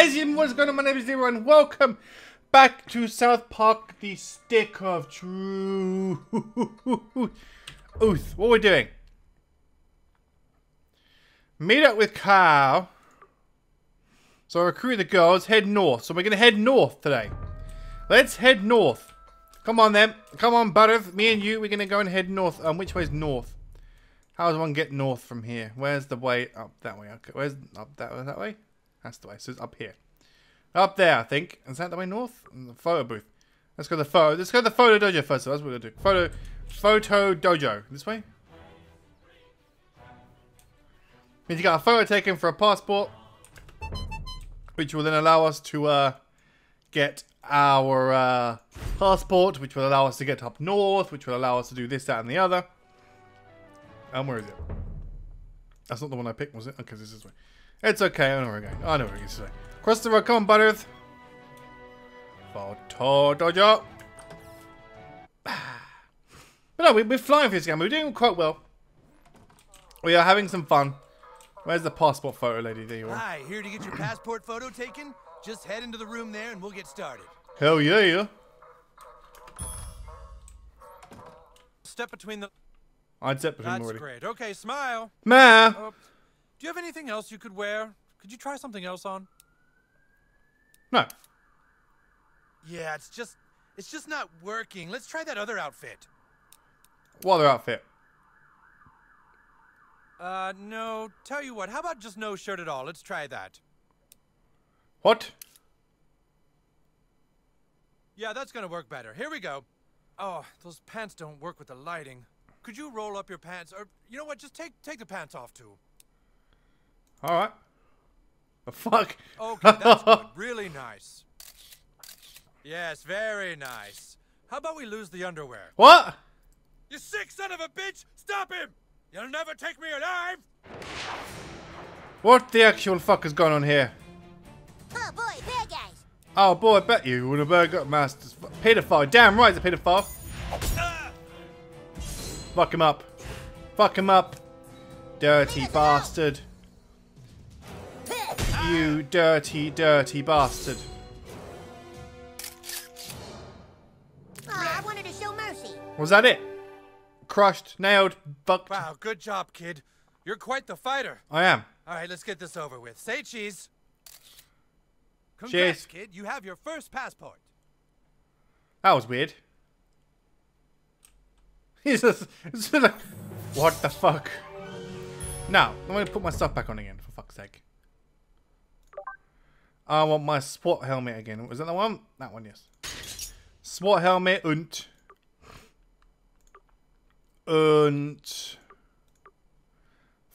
And what's going on? My name is Leeroy and welcome back to South Park, the Stick of Truth. Ooth, what we're doing? Meet up with Kyle. So recruit the girls, head north. So we're going to head north today. Let's head north. Come on then. Come on, Butters. Me and you, we're going to go and head north. Um, which way's north? How does one get north from here? Where's the way? Up that way. Okay. Where's up that, way? that way? That's the way. So it's up here. Up there, I think. Is that the way north? The photo booth. Let's go to the photo. Let's go to the photo dojo first. So that's what we're gonna do. Photo, photo dojo. This way. Means you got a photo taken for a passport, which will then allow us to uh, get our uh, passport, which will allow us to get up north, which will allow us to do this, that, and the other. And where is it? That's not the one I picked, was it? Okay, this is way. It's okay. I know where we're going. I know where we're going. Cross the road. Come on, Butters. Photo dojo. But no, we, we're flying for this game. We're doing quite well. We are having some fun. Where's the passport photo lady? There you are. Hi, here to get your passport photo taken? Just head into the room there and we'll get started. Hell yeah. yeah. Step between the. I'd step between That's already. great. Okay, smile. Ma. Uh, do you have anything else you could wear? Could you try something else on? No. Yeah, it's just. It's just not working. Let's try that other outfit. What other outfit? Uh, no. Tell you what, how about just no shirt at all? Let's try that. What? Yeah, that's gonna work better. Here we go. Oh, those pants don't work with the lighting. Could you roll up your pants? Or, you know what, just take take the pants off too. Alright. The fuck? Okay, that's good. Really nice. Yes, very nice. How about we lose the underwear? What? You sick son of a bitch! Stop him! You'll never take me alive! What the actual fuck is going on here? Oh boy, bad guys. Oh boy, I bet you would have burger masters. Pedophile. Damn right, it's a pedophile. Ah! Fuck him up. Fuck him up. Dirty bastard. You dirty, dirty bastard. Oh, I wanted to show mercy. Was that it? Crushed, nailed, bucked. Wow, good job, kid. You're quite the fighter. I am. All right, let's get this over with. Say cheese. Congrats, Cheers. kid. You have your first passport. That was weird. He's just, just like, what the fuck? Now, I'm gonna put my stuff back on again, for fuck's sake. I want my SWAT helmet again. Was that the one? That one, yes. SWAT helmet und. Und.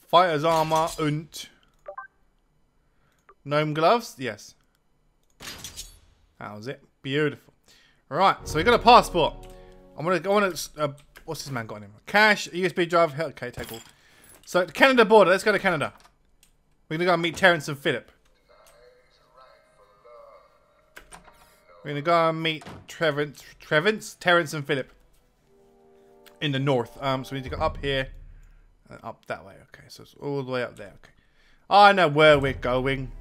Fighter's armor und. Gnome gloves? Yes. That was it. Beautiful. Right, so we got a passport. I'm gonna go on. A, uh, what's this man got on him? Cash, USB drive. Okay, take all. So Canada border. Let's go to Canada. We're gonna go and meet Terrence and Philip. We're gonna go and meet Trevance, Trevance, Terrence and Philip in the north. Um, so we need to go up here and up that way. Okay, so it's all the way up there. Okay, I know where we're going.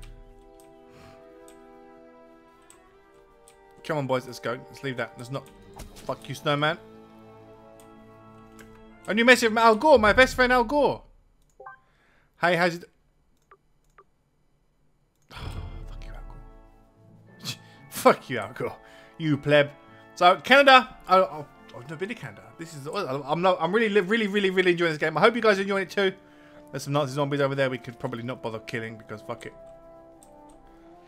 Come on, boys, let's go. Let's leave that. Let's not. Fuck you, snowman. A new message from Al Gore, my best friend Al Gore. Hey, how's it? Fuck you, Al Gore. You pleb. So Canada. Oh, oh, I've never been to Canada. This is. I'm not. I'm really, really, really, really enjoying this game. I hope you guys are enjoying it too. There's some Nazi zombies over there. We could probably not bother killing because fuck it.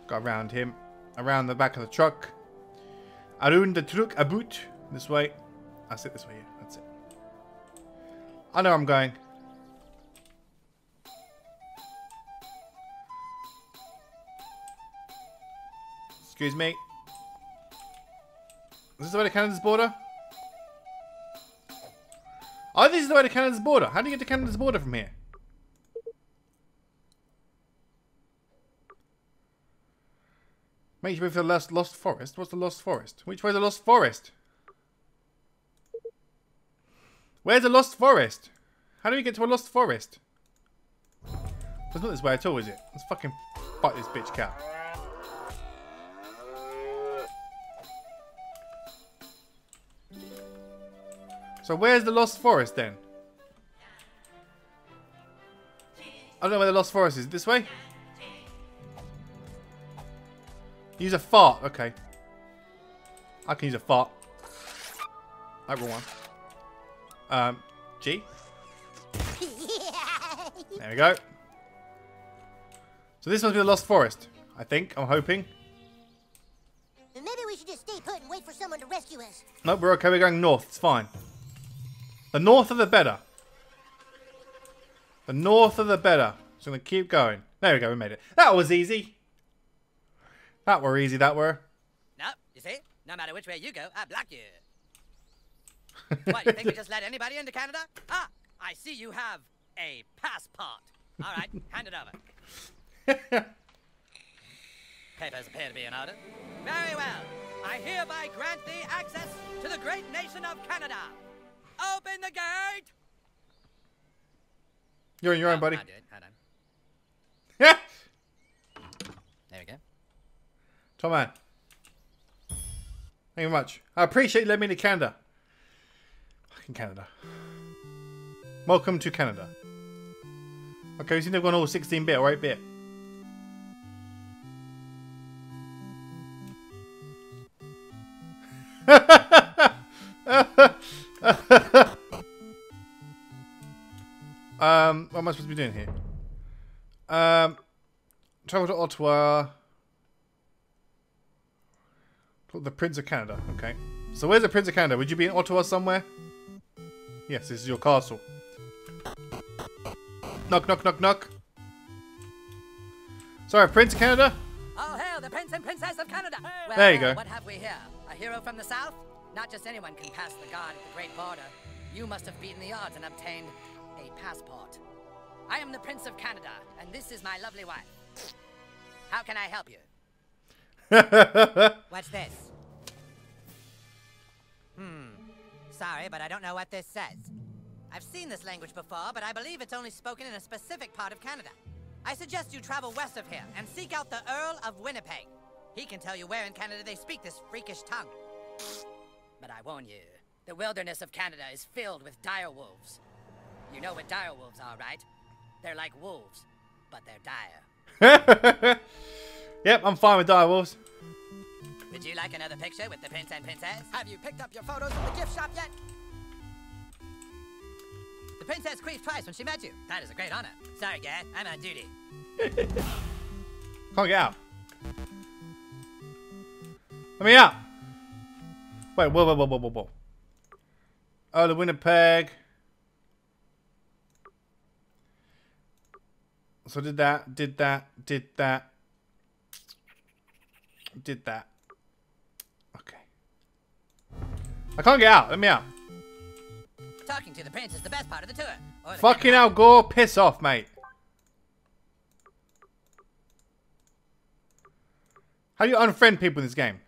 Go around him, around the back of the truck. Around the truck, a boot. This way. That's it, this way, yeah. That's it. I know where I'm going. Excuse me. Is this the way to Canada's border? Oh, this is the way to Canada's border. How do you get to Canada's border from here? Make way for the lost, lost forest. What's the lost forest? Which way's the lost forest? Where's the lost forest? How do we get to a lost forest? It's not this way at all, is it? Let's fucking fight this bitch cat. So where's the Lost Forest then? I don't know where the Lost Forest is. This way? Use a fart. Okay. I can use a fart. I wrong one. Um, G. There we go. So this must be the Lost Forest. I think. I'm hoping. Maybe we should just stay put and wait for someone to rescue us. Nope, we're okay. We're going north. It's fine. The north of the better. The north of the better. So I'm going to keep going. There we go. We made it. That was easy. That were easy, that were. No, you see? No matter which way you go, I block you. what, you think we just let anybody into Canada? Ah, I see you have a passport. All right, hand it over. Papers appear to be in order. Very well. I hereby grant thee access to the great nation of Canada. Open the gate! You're on your own, Oh, buddy. I'll do it. Hold on. Yeah. There we go. Top man. Thank you very much. I appreciate you letting me into Canada. Fucking Canada. Welcome to Canada. Okay, we seem to have gone all 16 bit or 8 bit. Um, what am I supposed to be doing here? Um, travel to Ottawa. The Prince of Canada. Okay. So where's the Prince of Canada? Would you be in Ottawa somewhere? Yes, this is your castle. Knock, knock, knock, knock. Sorry, Prince of Canada? All hail the Prince and Princess of Canada! Well, There you go. What have we here? A hero from the South? Not just anyone can pass the guard at the Great Border. You must have beaten the odds and obtained a passport. I am the Prince of Canada, and this is my lovely wife. How can I help you? What's this? Hmm. Sorry, but I don't know what this says. I've seen this language before, but I believe it's only spoken in a specific part of Canada. I suggest you travel west of here and seek out the Earl of Winnipeg. He can tell you where in Canada they speak this freakish tongue. But I warn you, the wilderness of Canada is filled with dire wolves. You know what dire wolves are, right? They're like wolves, but they're dire. yep, I'm fine with direwolves. Would you like another picture with the prince and princess? Have you picked up your photos from the gift shop yet? The princess queefed twice when she met you. That is a great honor. Sorry, Garrett. I'm on duty. Can't get out. Let me out. Wait, whoa, whoa, whoa, whoa, whoa, whoa. Oh, the Winnipeg. So did that, did that, did that. Did that. Okay. I can't get out. Let me out. Talking to the prince is the best part of the tour. The Fucking Al Gore, piss off, mate. How do you unfriend people in this game?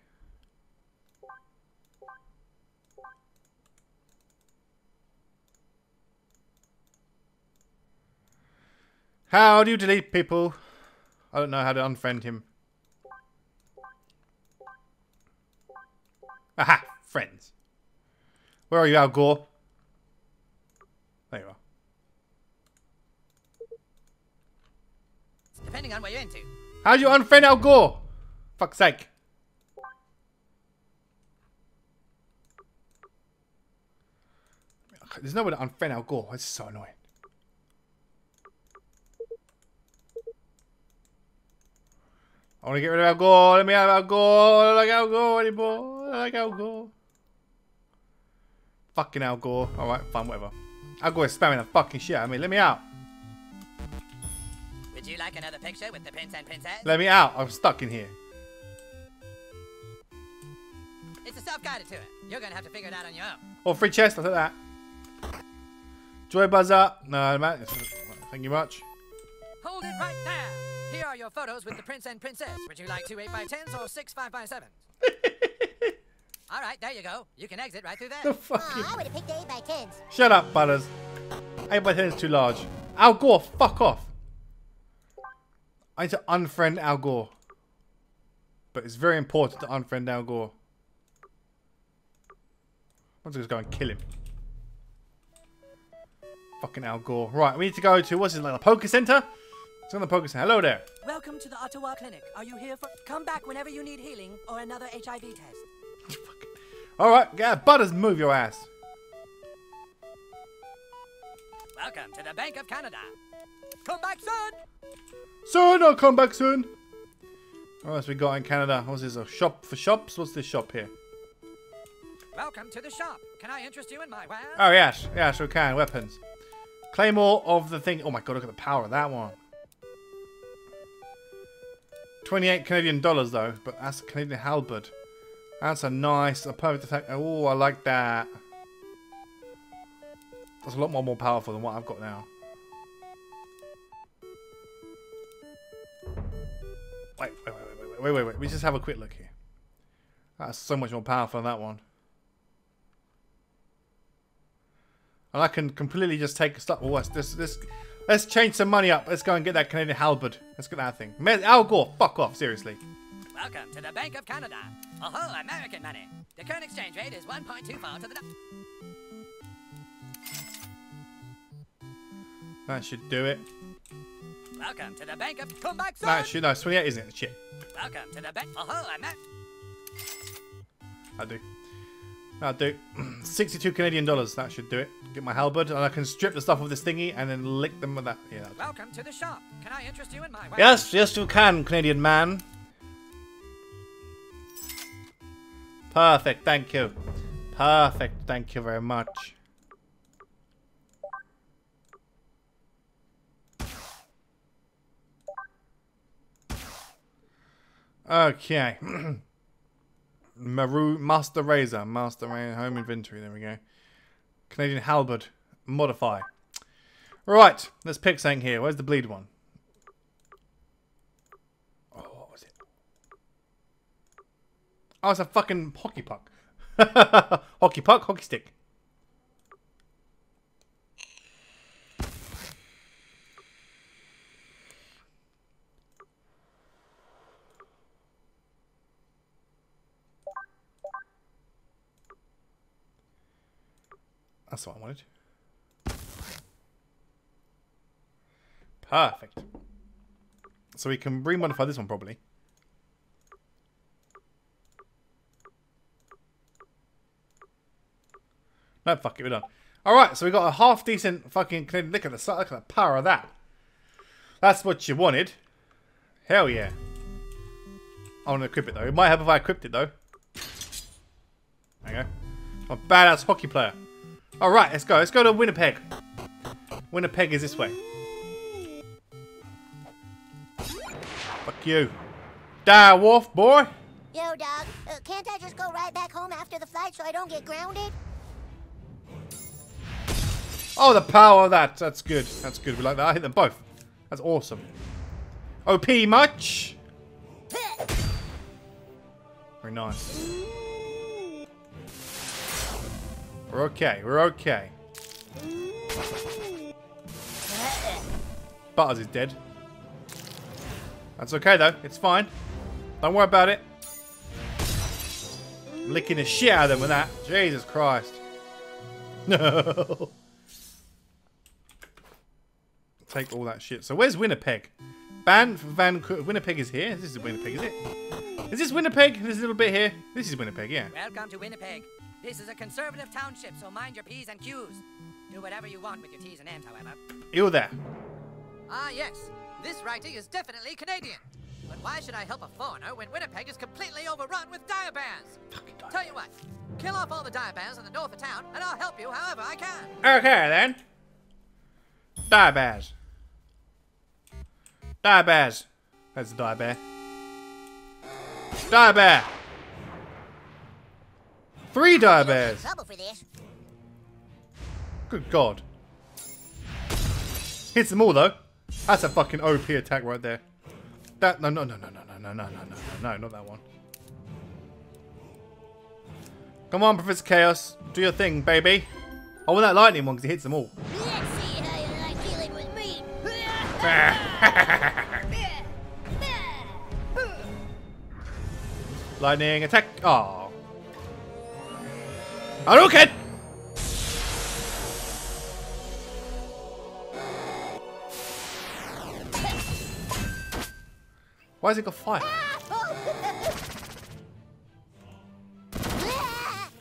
How do you delete people? I don't know how to unfriend him. Aha! Friends. Where are you, Al Gore? There you are. Depending on what you're into. How do you unfriend Al Gore? Fuck's sake. There's no way to unfriend Al Gore. It's so annoying. I want to get rid of Al Gore. Let me have Al Gore. I don't like Al Gore anymore. I don't like Al Gore. Fucking Al Gore. Alright, fine, whatever. Al Gore is spamming the fucking shit out of me. Let me out. Would you like another picture with the prince and princess? Let me out. I'm stuck in here. It's a self-guided tour. You're gonna have to figure it out on your own. Oh, free chest. I'll take that. Joy buzzer. No, man. Thank you much. Hold it right there. Here are your photos with the prince and princess. Would you like two 8x10s or six 5x7s? All right, there you go. You can exit right through The there. fucking. Aw, I would have picked the 8 by 10s Shut up, Butters. 8 by 10 is too large. Al Gore, fuck off. I need to unfriend Al Gore. But it's very important to unfriend Al Gore. I'm just going to go and kill him. Fucking Al Gore. Right, we need to go to, what's it, like a poker center? It's on the center. Hello there. Welcome to the Ottawa Clinic. Are you here for? Come back whenever you need healing or another HIV test. Alright, yeah, Butters, move your ass. Welcome to the Bank of Canada. Come back soon. Soon, I'll come back soon. What else we got in Canada? What's this, a shop for shops? What's this shop here? Welcome to the shop. Can I interest you in my wares? Oh, yes. Yes, we can. Weapons. Claymore of the thing. Oh my god, look at the power of that one. 28 Canadian dollars though, but that's a Canadian halberd. That's a nice, a perfect attack. Oh, I like that. That's a lot more, more powerful than what I've got now. Wait, wait, wait, wait, wait, wait, wait. We just have a quick look here. That's so much more powerful than that one. And I can completely just take a stop. Oh, this, this, let's change some money up. Let's go and get that Canadian halberd. Let's get that thing. Al Gore, fuck off, seriously. Welcome to the Bank of Canada. Oh, American money. The current exchange rate is 1.24 to the. That should do it. Welcome to the Bank of. Come back soon. That should, no, it's 28, isn't it? Shit. Welcome to the bank. Oh, Amer- I do. I'll do. 62 Canadian dollars. That should do it. Get my halberd, and I can strip the stuff off this thingy and then lick them with that. Yeah. Welcome to the shop. Can I interest you in my wares? Yes, yes, you can, Canadian man. Perfect, thank you. Perfect, thank you very much. Okay. Maru Master Razor. Master Razor home inventory. There we go. Canadian Halberd. Modify. Right. Let's pick something here. Where's the bleed one? Oh, what was it? Oh, it's a fucking hockey puck. hockey puck, hockey stick. That's what I wanted. Perfect. So we can remodify this one probably. No, fuck it, we're done. Alright, so we got a half decent fucking Canadian. Look at the look at the power of that. That's what you wanted. Hell yeah. I want to equip it though. It might help if I equipped it though. There you go. I'm a badass hockey player. Alright, let's go. Let's go to Winnipeg. Winnipeg is this way. Fuck you. Die, wolf boy. Yo, dog, uh, can't I just go right back home after the flight so I don't get grounded? Oh, the power of that. That's good. That's good. We like that. I hit them both. That's awesome. OP much? Very nice. We're okay. We're okay. Butters is dead. That's okay though. It's fine. Don't worry about it. Licking the shit out of them with that. Jesus Christ. No. Take all that shit. So where's Winnipeg? Ban Van Winnipeg is here. This is Winnipeg, is it? Is this Winnipeg? This little bit here. This is Winnipeg, yeah. Welcome to Winnipeg. This is a conservative township, so mind your P's and Q's. Do whatever you want with your T's and M's, however. You there? Ah, yes. This writing is definitely Canadian. But why should I help a foreigner when Winnipeg is completely overrun with dire bears? Tell you what, kill off all the dire bears in the north of town, and I'll help you however I can. Okay then. Die bears. That's a die bear. Three die You don't get in bears. trouble for this. Good God. Hits them all though. That's a fucking OP attack right there. That no no no no no no no no no no no no not that one. Come on, Professor Chaos, do your thing, baby. I want that lightning one because it hits them all. Let's see how you like dealing with me. Lightning attack. Oh. Hadouken! Why has it got fire?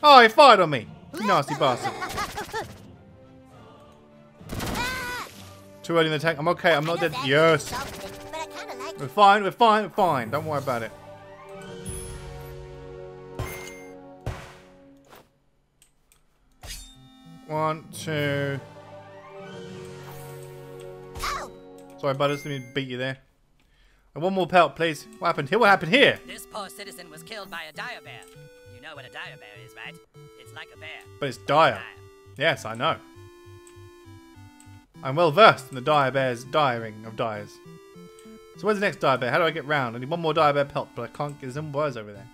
Oh, he fired on me! You nasty bastard. Too early in the tank. I'm okay. I'm not dead. Yes. We're fine. We're fine. We're fine. Don't worry about it. One, two. Oh, Sorry, Butters. Let me beat you there. And one more pelt, please. What happened here? What happened here? This poor citizen was killed by a dire bear. You know what a dire bear is, right? It's like a bear. But it's dire. Dire. Yes, I know. I'm well versed in the dire bear's diring of dyers. So where's the next dire bear? How do I get round? I need one more dire bear pelt, but I can't get some wires over there.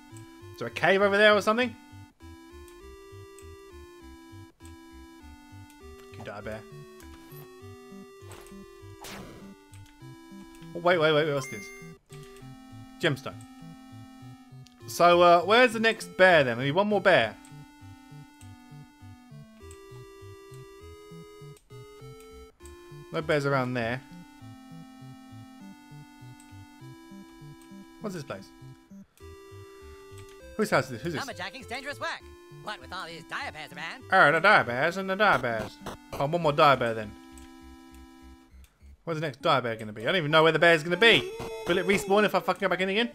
Is there a cave over there or something? Bear. Oh, wait, wait, wait, what's this? Gemstone. So, uh, where's the next bear then? Need one more bear. No bears around there. What's this place? Whose house is this? Who's this? Lumberjacking's dangerous work. What with all these dire bears around? The dire bears and the dire bears. Oh, one more dire bear then. Where's the next going to be? I don't even know where the bear's going to be. Will it respawn if I fucking go back in again?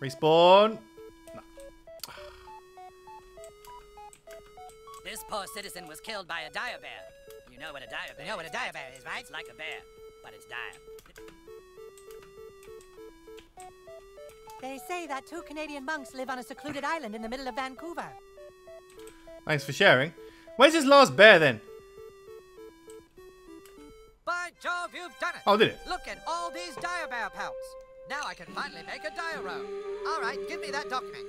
Respawn. This poor citizen was killed by a dire bear. You know what a dire bear You know what a dire bear is, right? It's like a bear, but it's dire. They say that two Canadian monks live on a secluded island in the middle of Vancouver. Thanks for sharing. Where's this last bear then? By Jove, you've done it! Oh, did it? Look at all these dire bear pelts. Now I can finally make a dire robe. All right, give me that document.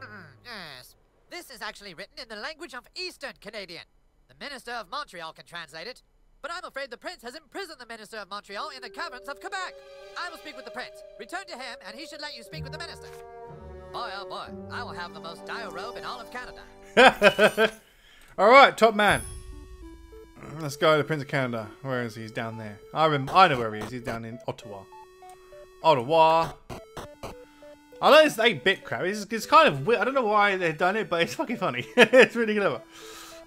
Mm, yes. This is actually written in the language of Eastern Canadian. The Minister of Montreal can translate it. But I'm afraid the Prince has imprisoned the Minister of Montreal in the caverns of Quebec. I will speak with the Prince. Return to him, and he should let you speak with the Minister. Boy, oh boy, I will have the most dire robe in all of Canada. All right, top man. Let's go to Prince of Canada. Where is he? He's down there. I rem- I know where he is. He's down in Ottawa. Ottawa. I like this 8-bit crap. It's, it's kind of weird. I don't know why they've done it, but it's fucking funny. it's really clever.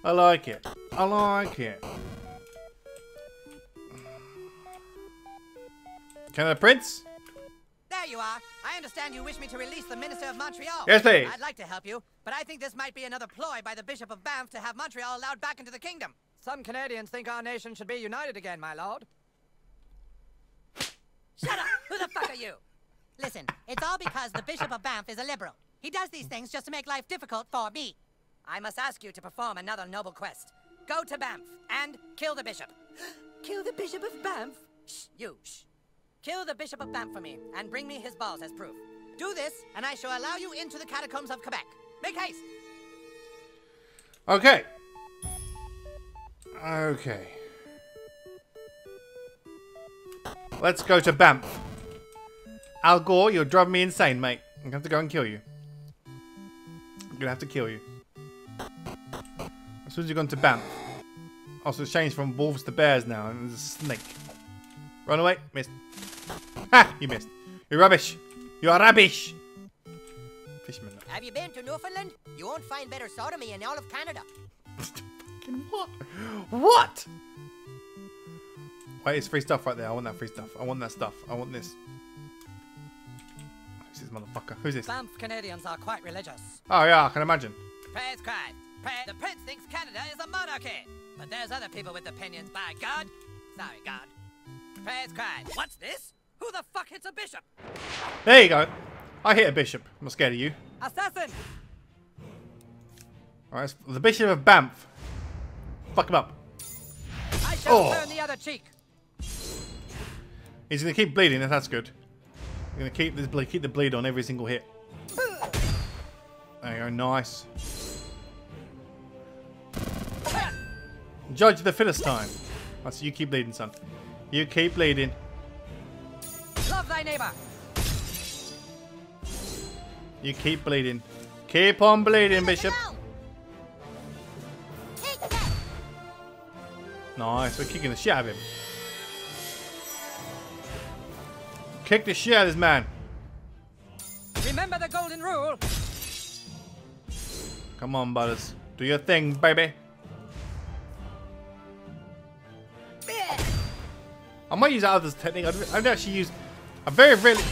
I like it. I like it. Canada Prince? There you are. I understand you wish me to release the Minister of Montreal. Yes, please. I'd like to help you, but I think this might be another ploy by the Bishop of Banff to have Montreal allowed back into the kingdom. Some Canadians think our nation should be united again, my lord. Shut up! Who the fuck are you? Listen, it's all because the Bishop of Banff is a liberal. He does these things just to make life difficult for me. I must ask you to perform another noble quest. Go to Banff and kill the bishop. Kill the Bishop of Banff? Shh, you, shh. Kill the Bishop of Banff for me and bring me his balls as proof. Do this, and I shall allow you into the catacombs of Quebec. Make haste! Okay. Okay. Let's go to Banff. Al Gore, you're driving me insane, mate. I'm gonna have to go and kill you. I'm gonna have to kill you. As soon as you've gone to Banff. Also, it's changed from wolves to bears now, and there's a snake. Run away. Missed. Ha! You missed. You're rubbish. You're rubbish. Fisherman. Have you been to Newfoundland? You won't find better sodomy in all of Canada. What? What? Wait, it's free stuff right there. I want that free stuff. I want that stuff. I want this. Who's this motherfucker? Who's this? Banff Canadians are quite religious. Oh yeah, I can imagine. Praise Christ. Praise the Prince thinks Canada is a monarchy. But there's other people with opinions, by God. Sorry, God. Praise Christ. What's this? Who the fuck hits a bishop? There you go. I hit a bishop. I'm not scared of you. Assassin! Alright, the Bishop of Banff. Fuck him up. I shall Oh. turn the other cheek. He's gonna keep bleeding. That's good. We're gonna keep this ble- keep the bleed on every single hit. There you go. Nice. Judge the Philistine. That's you keep bleeding, son. You keep bleeding. Thy neighbor. You keep bleeding. Keep on bleeding, Bishop. Nice, we're kicking the shit out of him. Kick the shit out of this man. Remember the golden rule. Come on, Butters. Do your thing, baby. I might use that other technique. I've, I've actually used. I've very rarely.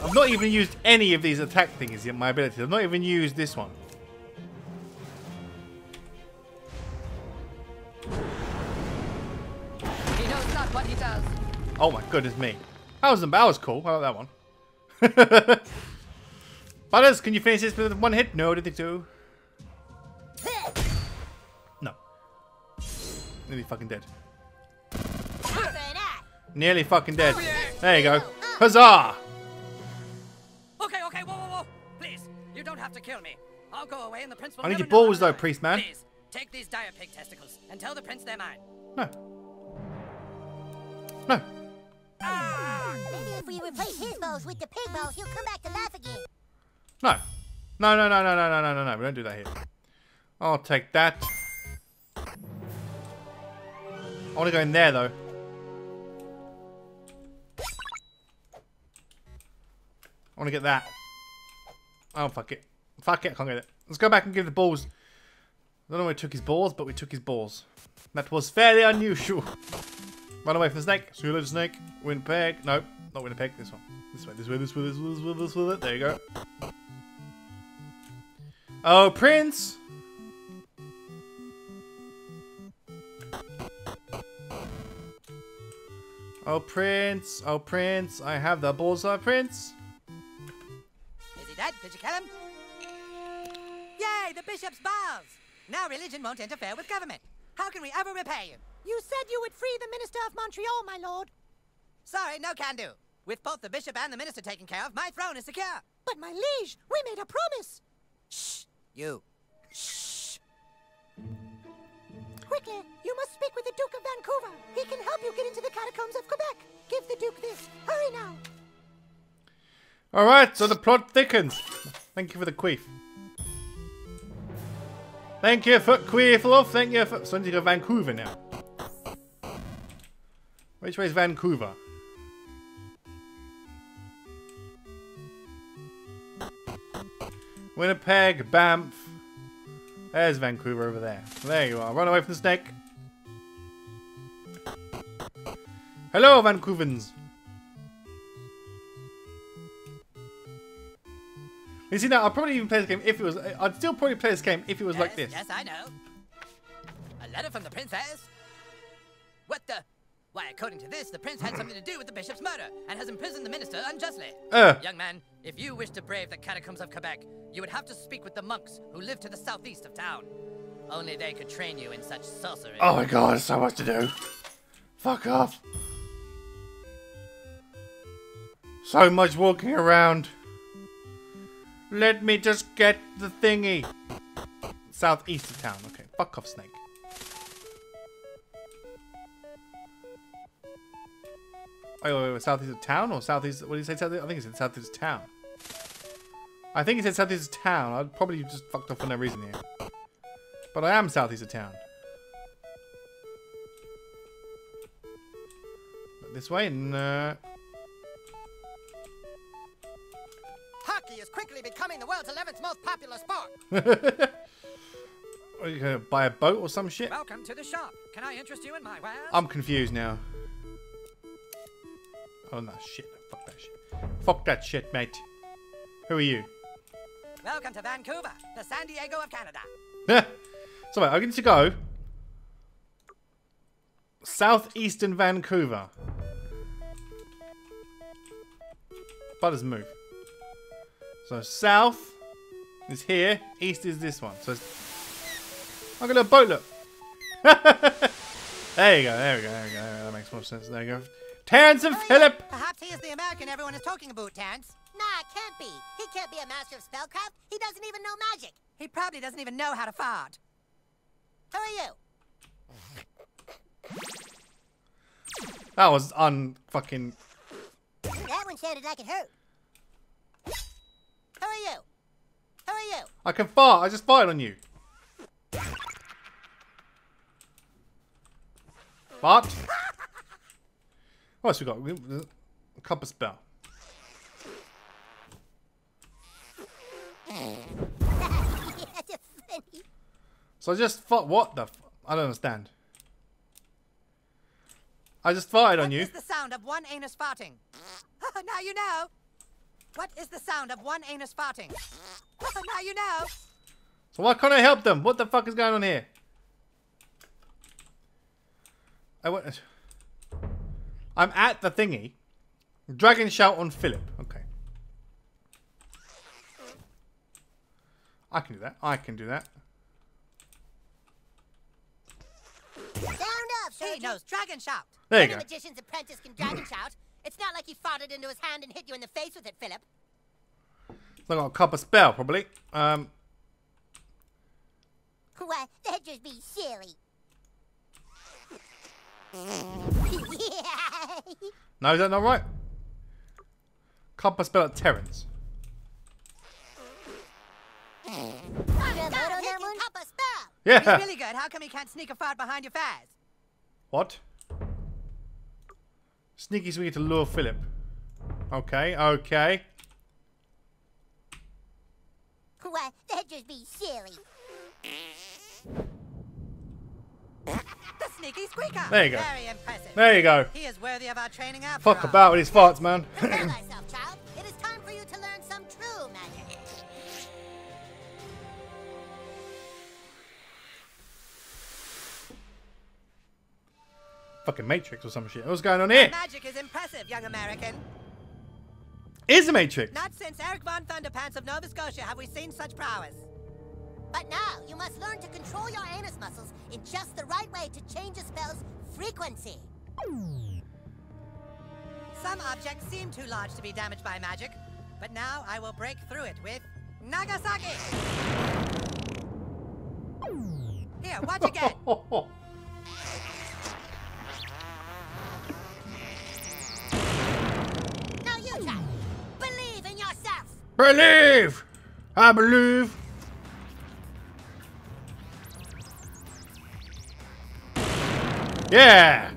I've not even used any of these attack things in my abilities. I've not even used this one. He knows not what he does. Oh my goodness me. That was, that was cool. I like that one. Butters, can you finish this with one hit? No, I didn't think so. No. Nearly fucking dead. Nearly fucking dead. There you go. Huzzah! Okay, okay, whoa, whoa, whoa. Please, you don't have to kill me. I'll go away and the prince will I need your balls though, priest man. Please, take these dire pig testicles and tell the prince they're mine. No. No. Ah! Maybe if we replace his balls with the pig balls, he'll come back to life again. No. No, no, no, no, no, no, no, no, no. We don't do that here. I'll take that. I want to go in there, though. Want to get that. Oh, fuck it. Fuck it, I can't get it. Let's go back and give the balls. I don't know where we took his balls, but we took his balls. That was fairly unusual. Run away from the snake. See you later, snake. Winnipeg. Nope, not Winnipeg. This one. This way, this way, this way, this way, this way, this way. There you go. Oh, Prince! Oh, Prince! Oh, Prince! I have the balls, bullseye, Prince! He? Did you kill him? Yay, the bishop's balls! Now religion won't interfere with government. How can we ever repay you? You said you would free the Minister of Montreal, my lord. Sorry, no can do. With both the bishop and the minister taken care of, my throne is secure. But my liege, we made a promise. Shh, you. Shh. Quickly, you must speak with the Duke of Vancouver. He can help you get into the catacombs of Quebec. Give the Duke this. Hurry now. Alright, so the plot thickens. Thank you for the queef. Thank you for queef, love. Thank you for... So I need to go Vancouver now. Which way is Vancouver? Winnipeg, Banff. There's Vancouver over there. There you are. Run away from the snake. Hello, Vancouvans. You see now, I'd probably even play this game if it was. I'd still probably play this game if it was like this. Yes, I know. A letter from the princess? What the? Why, according to this, the prince had something to do with the bishop's murder and has imprisoned the minister unjustly. Uh. Young man, if you wish to brave the catacombs of Quebec, you would have to speak with the monks who live to the southeast of town. Only they could train you in such sorcery. Oh my god, so much to do. Fuck off. So much walking around. Let me just get the thingy. Southeast of town. Okay, fuck off, snake. Oh, wait, wait, wait, southeast of town or southeast? What did he say? Southeast? I think he said southeast of town. I think he said southeast of town. I probably just fucked off for no reason here. But I am southeast of town. This way? No. Hockey is quickly becoming the world's 11th most popular sport. Are you gonna buy a boat or some shit? Welcome to the shop. Can I interest you in my wares? I'm confused now. Oh no, shit. Fuck that shit. Fuck that shit, mate. Who are you? Welcome to Vancouver, the San Diego of Canada. so wait, I need to go southeastern Vancouver. Butters move. So south is here, east is this one. So it's... I'm gonna boat look. there you go, there we go, there we go. That makes more sense. There you go. Terrence and Oh, yeah. Philip. Perhaps he is the American everyone is talking about, Terrence. Nah, it can't be. He can't be a master of spellcraft. He doesn't even know magic. He probably doesn't even know how to fart. Who are you? That was unfucking. That one sounded like it hurt. Who are you? Who are you? I can fart. I just farted on you. What? What else we got? A compass bell. So I just thought, what the? F I don't understand. I just farted on What you. is the sound of one anus farting? now you know. What is the sound of one anus farting? now you know. So why can't I help them? What the fuck is going on here? I went. I'm at the thingy. Dragon shout on Philip. Okay. I can do that. I can do that. Sound up, He Sergeant. knows dragon shout. There you Any go. magician's apprentice can dragon shout. It's not like he farted into his hand and hit you in the face with it, Philip. So I got a copper spell probably. Um. Why, that'd just be silly. No, is that not right? Copper spell at Terrence. Remote on that one? Papa spell. He's Yeah. really good. How come he can't sneak a fart behind your faz? What? Sneaky sweet to lure Philip. Okay, okay. Why, that'd just be silly. The sneaky squeaker. There you go. Very impressive. There you go. He is worthy of our training after Fuck all. about with his farts, man. Prepare thyself, child. It is time for you to learn some true magic. Fucking Matrix or some shit. What's going on here? Magic is impressive, young American. Is a Matrix? Not since Eric von Thunderpants of Nova Scotia have we seen such prowess. But now, you must learn to control your anus muscles in just the right way to change a spell's frequency. Some objects seem too large to be damaged by magic, but now I will break through it with Nagasaki. Here, watch again. believe! I believe. Yeah!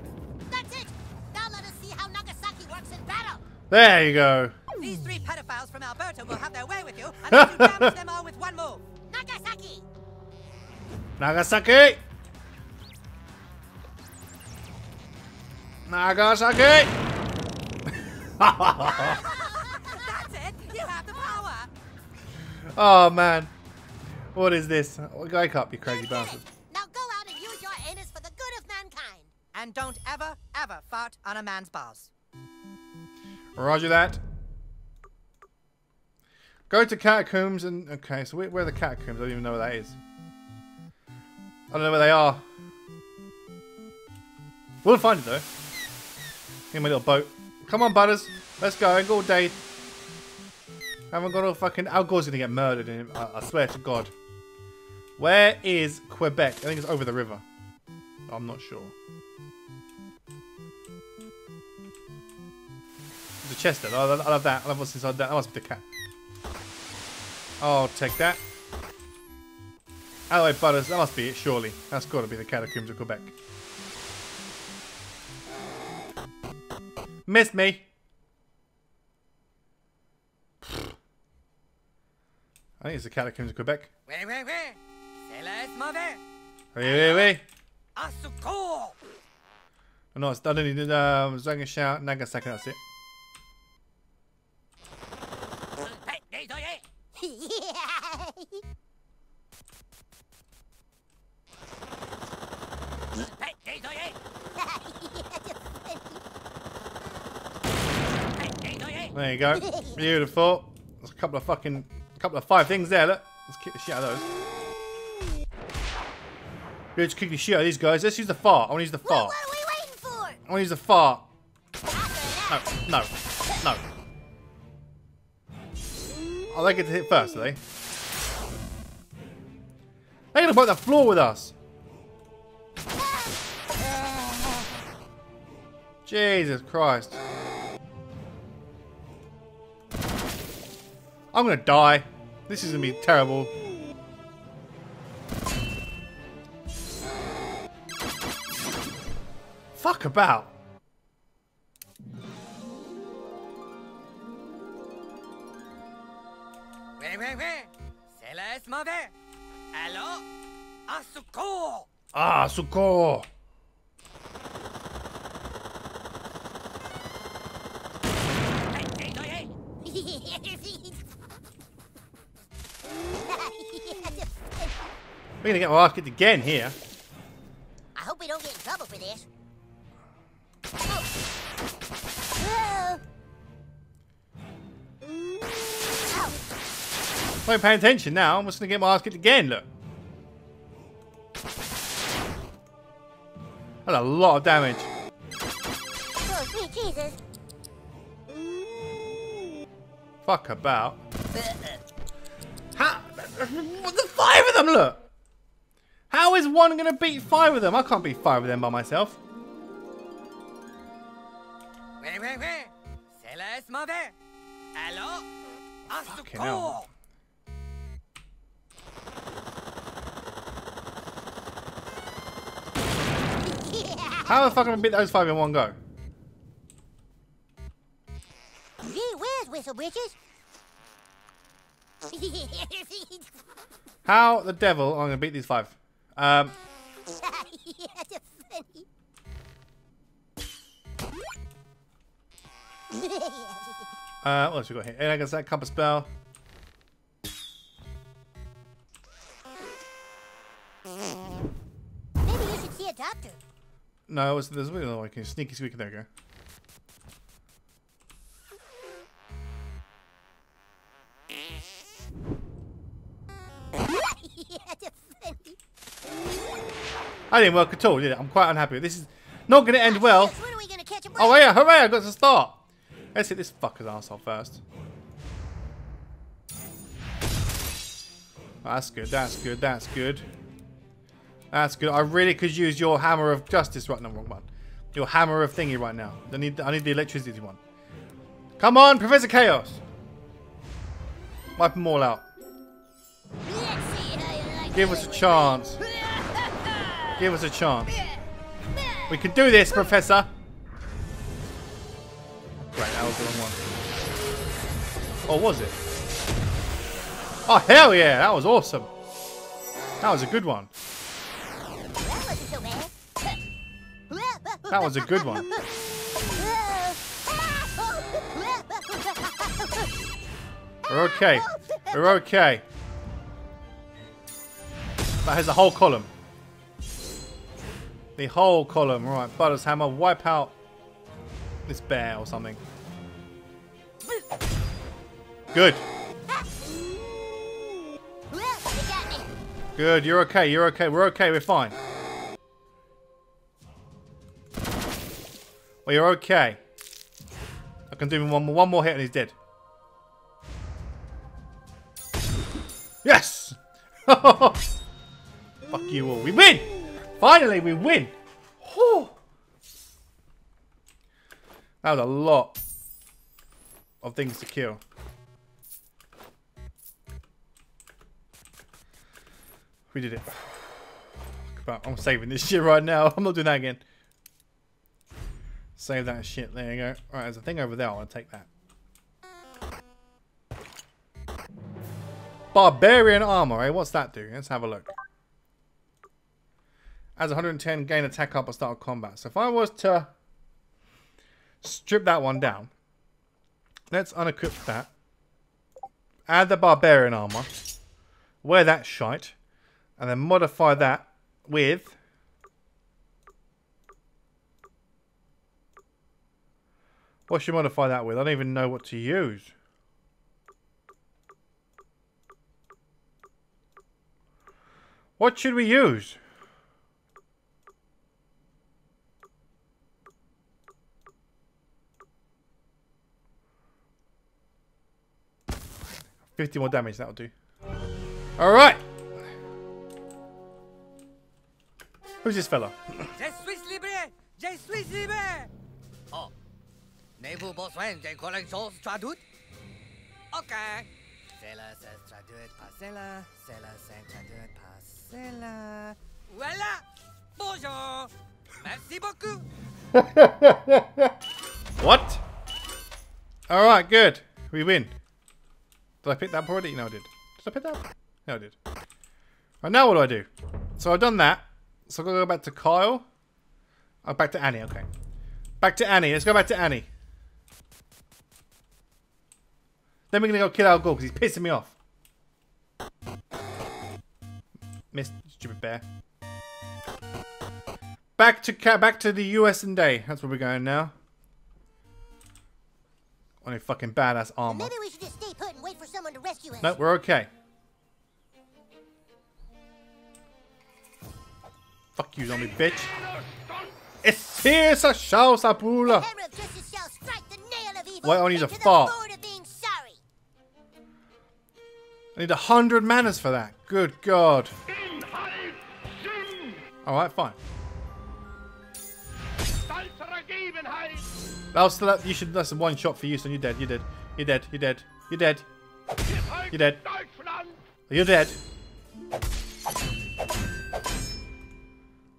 That's it. Now let us see how Nagasaki works in battle. There you go. These three pedophiles from Alberta will have their way with you unless you damage them all with one move. Nagasaki. Nagasaki! Nagasaki! oh man. What is this? Wake up, you crazy You did bastard. Now go out and use your anus for the good of mankind. And don't ever, ever fart on a man's balls. Roger that. Go to catacombs and okay, so where, where are the catacombs? I don't even know where that is. I don't know where they are. We'll find it though. In my little boat. Come on, Butters. Let's go. Ain't got all day. I haven't got all fucking. Al Gore's gonna get murdered. In, I, I swear to God. Where is Quebec? I think it's over the river. I'm not sure. The chest. I love, I love that. I love what's inside that. That must be the cat. I'll take that. Alloy Butters. That must be it, surely. That's got to be the catacombs of Quebec. Missed me. I think it's the catacombs of Quebec. Oui, oui, oui. C'est le mauvais. Oui, oui, oui. À secours. No, it's done. Um, Shout, Nagasaki. That's it. Hey, désolé. yeah. Hey, désolé. Hey, désolé. There you go. Beautiful. There's a couple of fucking, couple of five things there. Look, let's kick the shit out of those. Let's kick the shit out of these guys. Let's use the fart. I want to use the fart. what are we waiting for? I want to use the fart. No, no, no. Oh, they get to hit first, do they? They're gonna put the floor with us. Jesus Christ. I'm gonna die. This is gonna be terrible. Fuck about. Oui, ah, oui, We're gonna get our ass kicked again here. I hope we don't get in trouble for this. Oh. Ow. I'm paying attention now. I'm just gonna get my ass kicked again. Look. That's a lot of damage. Oh, sweet Jesus. Fuck about. How? What the five of them? Look. How is one gonna beat five of them? I can't beat five of them by myself. Fucking secours. How the fuck am I beat those five in one go? Gee whiz, Whistle Britches. How the devil am I gonna beat these five? Um, That's funny. uh, what else we got here? And I guess that compass spell. Maybe you should see a doctor. No, it's, there's another one. Sneaky squeaky. There we go. I didn't work at all, did it? I'm quite unhappy. This is not going to end well. Shucks, When are we gonna catch a break? Oh yeah, hooray! I got to start. Let's hit this fucker's asshole first. That's good. That's good. That's good. That's good. I really could use your hammer of justice right now. Wrong one. Your hammer of thingy right now. I need. I need the electricity one. Come on, Professor Chaos. Wipe them all out. Let's see how you like Give us a chance. Give us a chance. We can do this, Professor. Right, that was the wrong one. Or was it? Oh, hell yeah. That was awesome. That was a good one. That was a good one. We're okay. We're okay. That has a whole column. The whole column. Right, Butters Hammer, wipe out this bear or something. Good. Good, you're okay, you're okay, we're okay, we're fine. Well, you're okay. I can do him one more, one more hit and he's dead. Yes! Fuck you all. We win! Finally, we win! Whew. That was a lot of things to kill. We did it. I'm saving this shit right now. I'm not doing that again. Save that shit. There you go. Alright, there's a thing over there. I want to take that. Barbarian armor, eh? What's that do? Let's have a look. As 110, gain attack up at start of combat. So if I was to strip that one down, let's unequip that. Add the barbarian armor. Wear that shite. And then modify that with What should modify that with? I don't even know what to use. What should we use? Fifty more damage, that'll do. Alright! Who's this fella? Je suis libre! Je suis libre! Oh. N'avez-vous besoin de quelque chose traduite? Ok. C'est la c'est par celle-là. C'est la par. Voilà! Bonjour! Merci beaucoup! what? Alright, good. We win. Did I pick that up already? No, I did. Did I pick that up? No, I did. Right, now what do I do? So I've done that. So I'm going to go back to Kyle. Oh, back to Annie, okay. Back to Annie. Let's go back to Annie. Then we're going to go kill Al Gore because he's pissing me off. Miss stupid bear. Back to back to the US and day. That's where we're going now. On a fucking badass armor. Maybe we should just stay ridiculous. No, we're okay. Fuck you, zombie bitch. It's here, a show, sapula. Why I need a fart. I need a hundred manners for that. Good God. All right, fine. That was still, you should. That's one shot for you. So you're dead. You're dead. You're dead. You're dead. You're dead. You're dead. You're dead.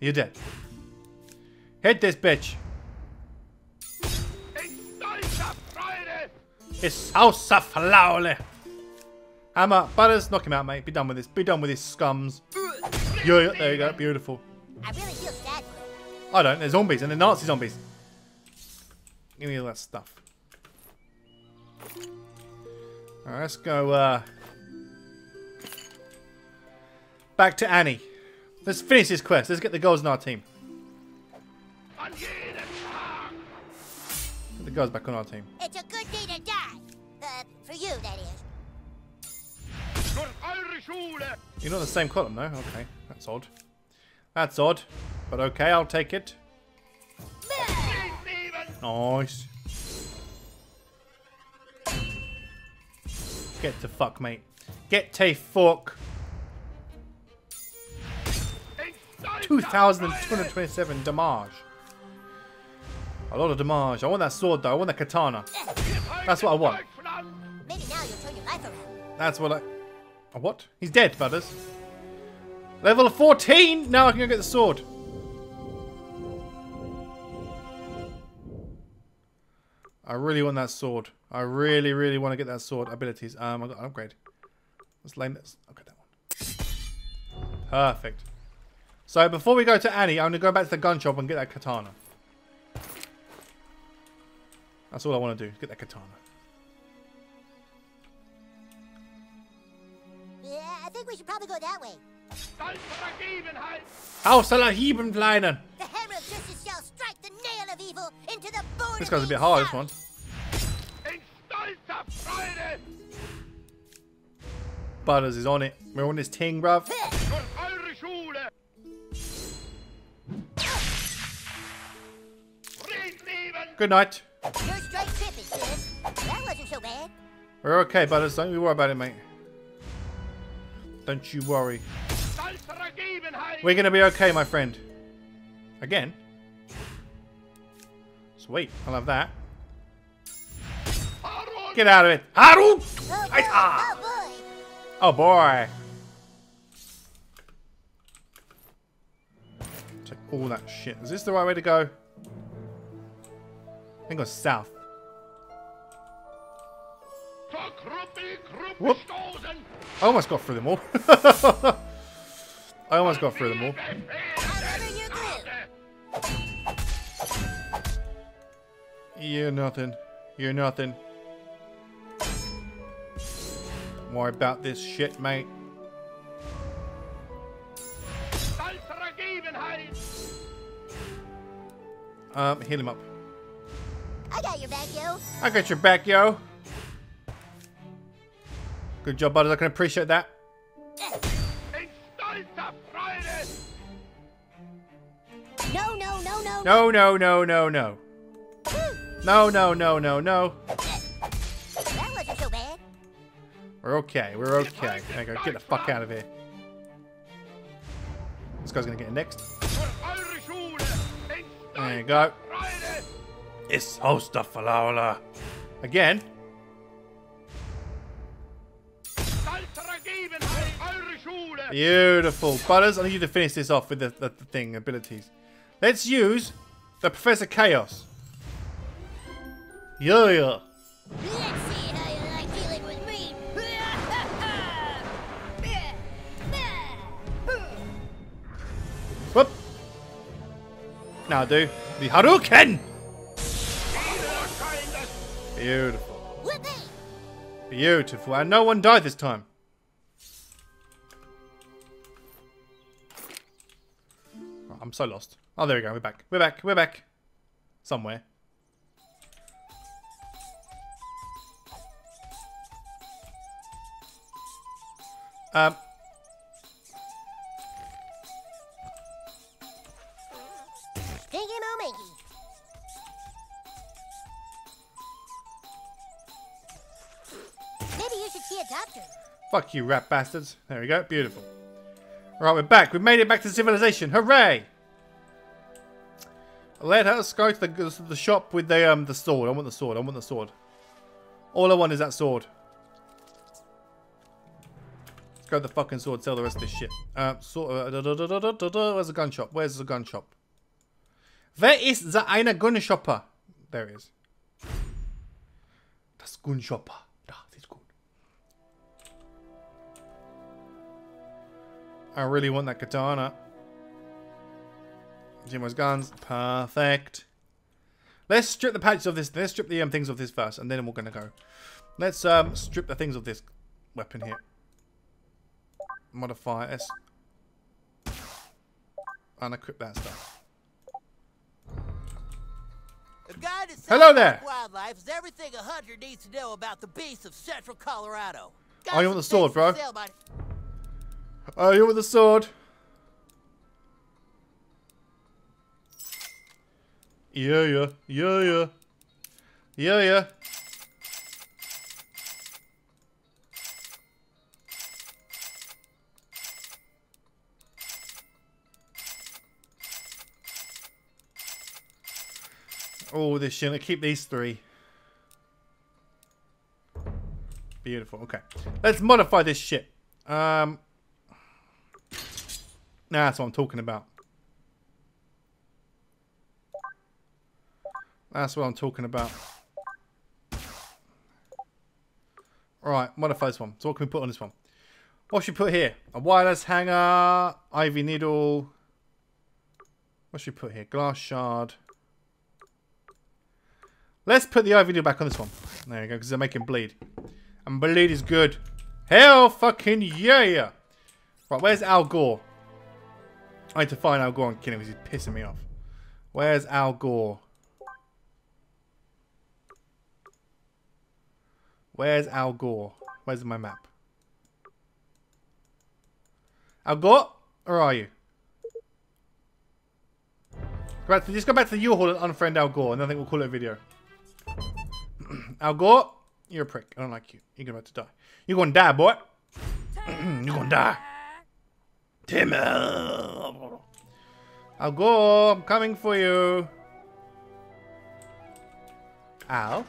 You're dead. Hit this bitch. It's of Flowley. Hammer, Butters, knock him out, mate. Be done with this. Be done with this, scums. There you go. Beautiful. I really feel sad. I don't. They're zombies, and they're Nazi zombies. Give me all that stuff. Alright, let's go, uh... Back to Annie. Let's finish this quest. Let's get the girls in our team. Get the girls back on our team. It's a good day to die. Uh, for you, that is. You're not the same column, though? Okay, that's odd. That's odd. But okay, I'll take it. Nice. Get to fuck, mate. Get to fuck. 2,227 damage. A lot of damage. I want that sword, though. I want that katana. That's what I want. That's what I... A what? He's dead, Butters. Level 14! Now I can go get the sword. I really want that sword. I really, really want to get that sword. Abilities. Um, I got an upgrade. Let's lame this. Okay, that one. Perfect. So before we go to Annie, I'm going to go back to the gun shop and get that katana. That's all I want to do. Get that katana. Yeah, I think we should probably go that way. House of Hebenpleinen! The hammer of justice shall strike the nail of evil into the board This guy's a bit hard, this sorry. one. Butters is on it. We're on this ting, bruv. Good night. Your strike trip is good. That wasn't so. We're okay, Butters. Don't you worry about it, mate. Don't you worry. We're gonna be okay, my friend. Again? Sweet. I'll have that. Get out of it. Haru! Oh, boy. Oh, boy. Take all that shit. Is this the right way to go? I think go south. Whoop. I almost got through them all. I almost got through them all. You're nothing. You're nothing. Worry about this shit, mate. Um, heal him up. I got your back, yo. I got your back, yo. Good job, Butters. I can appreciate that. No, no, no, no. No, no, no, no, no. No, no, no, no, no. We're okay. We're okay. There you go. Get the fuck out of here. This guy's gonna get it next. There you go. It's host of Falaula. Again. Beautiful. Butters, I need you to finish this off with the, the, the thing, abilities. Let's use The Professor Chaos. Yeah, yeah. Now do the Hadouken! Beautiful. Beautiful. And no one died this time. Oh, I'm so lost. Oh, there we go. We're back. We're back. We're back. Somewhere. Um. Fuck you, rat bastards. There we go. Beautiful. Right, we're back. We've made it back to civilization. Hooray! Let us go to the, the shop with the um the sword. I want the sword. I want the sword. All I want is that sword. Let's go to the fucking sword. Sell the rest of this shit. Uh, sword, uh. Where's the gun shop? Where's the gun shop? Where is the eine Gunshopper? There it is. Das Gunshopper. I really want that katana. Jimbo's guns. Perfect. Let's strip the patches of this. Let's strip the um, things of this first, and then we're going to go. Let's um, strip the things of this weapon here. Modify. Let's unequip that stuff. Hello there. Wildlife is everything a hunter needs to know about the beasts of central Colorado. Oh, you want the sword, bro? Oh, you with the sword? Yeah, yeah, yeah, yeah, yeah, yeah. Oh, this shit. I keep these three. Beautiful. Okay. Let's modify this shit. Um. Nah, that's what I'm talking about. That's what I'm talking about. Right, modify this one. So what can we put on this one? What should we put here? A wireless hanger, ivy needle. What should we put here? Glass shard. Let's put the ivy needle back on this one. There you go, because they're making bleed. And bleed is good. Hell fucking yeah! Right, where's Al Gore? I need to find Al Gore and kill him because he's pissing me off. Where's Al Gore? Where's Al Gore? Where's my map? Al Gore? Where are you? Go to, just go back to the U-Haul and unfriend Al Gore, and I think we'll call it a video. Al Gore, you're a prick. I don't like you. You're about to die. You're gonna die, boy. you're gonna die. Timmy. Al Gore, I'm coming for you. Al?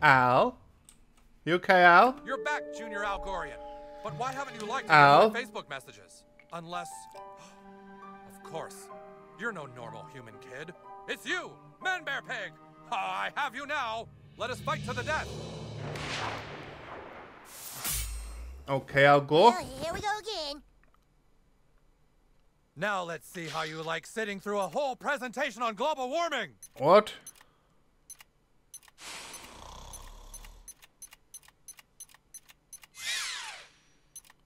Al? You okay, Al? You're back, Junior Algorian. But why haven't you liked Al? my Facebook messages? Unless, of course, you're no normal human kid. It's you, Man Bear Pig. I have you now. Let us fight to the death. Okay, Al Gore. Well, here we go again. Now let's see how you like sitting through a whole presentation on global warming. What?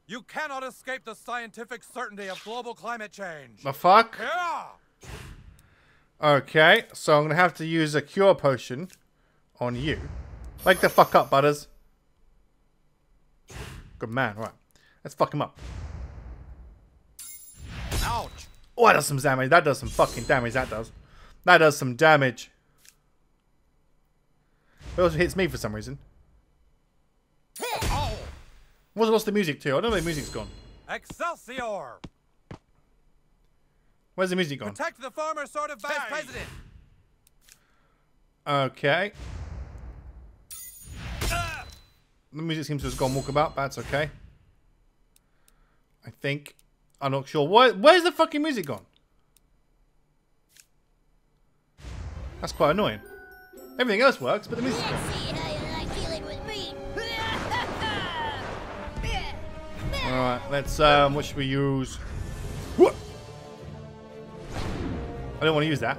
You cannot escape the scientific certainty of global climate change. The fuck? Yeah. Okay, so I'm gonna have to use a cure potion on you. Wake the fuck up, Butters. Good man, right. Let's fuck him up. Ouch. Oh, that does some damage. That does some fucking damage, that does. That does some damage. It also hits me for some reason. Oh. What's lost the music too? I don't know where the music's gone. Excelsior. Where's the music gone? Protect the former sort of vice president. Okay. The music seems to have gone walkabout, but that's okay. I think. I'm not sure. Where, where's the fucking music gone? That's quite annoying. Everything else works, but the music. Let's see how you like dealing with me. Alright, let's, um, what should we use? What? I don't want to use that.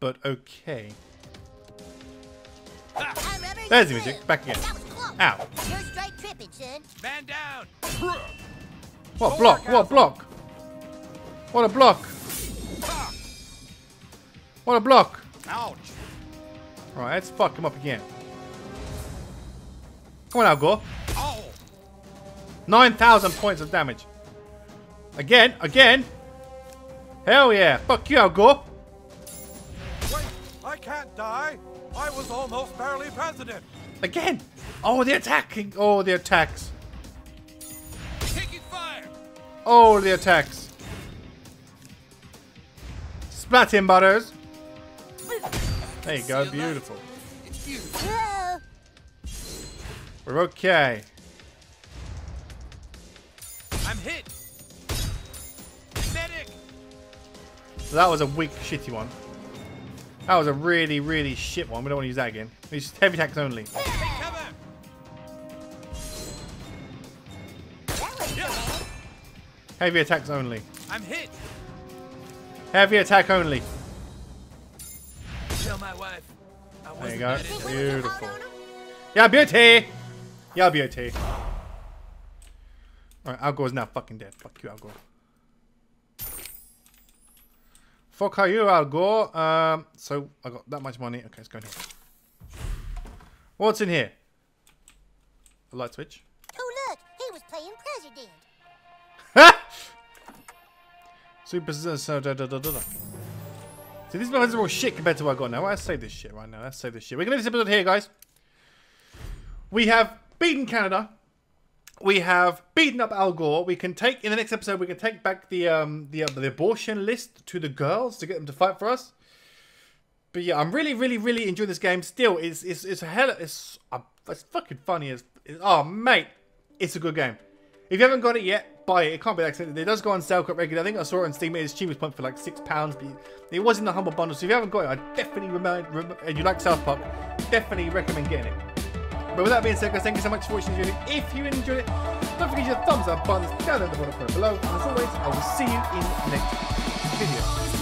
But okay. I remember There's the music. Back again. That. Ow. Tripping. Man down! What block? What block? What a block. What a block. Ouch! Right, let's fuck him up again. Come on, Al Gore. 9,000 points of damage. Again, again. Hell yeah. Fuck you, Al Gore. Wait, I can't die! I was almost barely president! Again. Oh, the attacking. Oh, the attacks. Taking fire! Oh, the attacks. Splat him, Butters. There you go. Beautiful. Whoa. We're okay. I'm hit! Medic! So that was a weak, shitty one. That was a really, really shit one. We don't want to use that again. It's heavy attacks only. Cover! That was Yeah! Heavy attacks only. I'm hit! Heavy attack only. Tell my wife. I There you go. Beautiful. Yeah, beauty. Yeah, beauty. Alright, Al Gore's now fucking dead. Fuck you, Al Gore. Fuck are you, Al Gore? Um, so I got that much money. Okay, let's go in here. What's in here? A light switch. Oh, look. He was playing president. Super. So, da, da, da, da, da. See, these weapons are all shit compared to what I got now. Let's save this shit right now. Let's save this shit. We're gonna leave this episode here, guys. We have beaten Canada. We have beaten up Al Gore. We can take in the next episode. We can take back the um the uh, the abortion list to the girls to get them to fight for us. But yeah, I'm really, really, really enjoying this game. Still, it's it's it's a hell. It's uh, it's fucking funny as. Oh mate, it's a good game. If you haven't got it yet, buy it. It can't be that expensive. It does go on sale quite regularly. I think I saw it on Steam. It's cheapest point for like six pounds. But it was in the humble bundle. So if you haven't got it, I definitely. Rem- and you like South Park, definitely recommend getting it. But with that being said, guys, thank you so much for watching this video. If you enjoyed it, don't forget your thumbs up button down at the bottom corner below. And as always, I will see you in the next video.